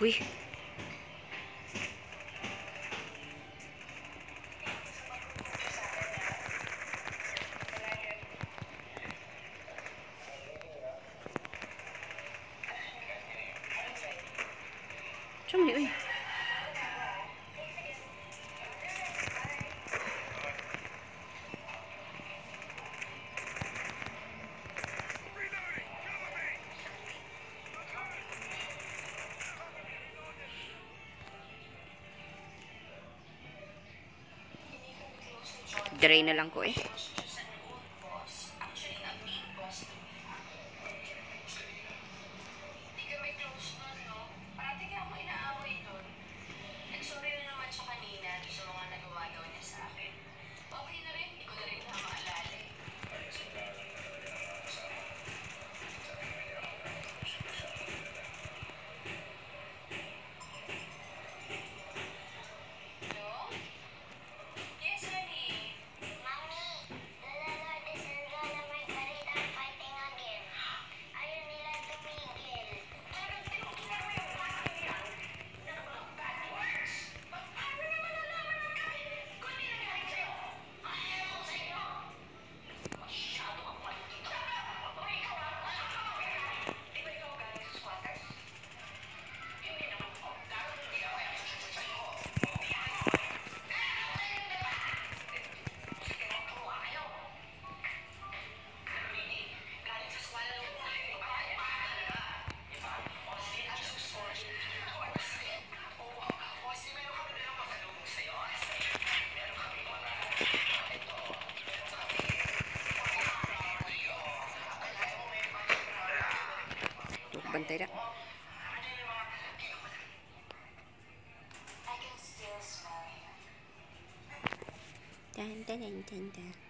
Ui Trông nhỉ ơi I-drain na lang ko eh. Bantay ra. Tan tan tan tan tan.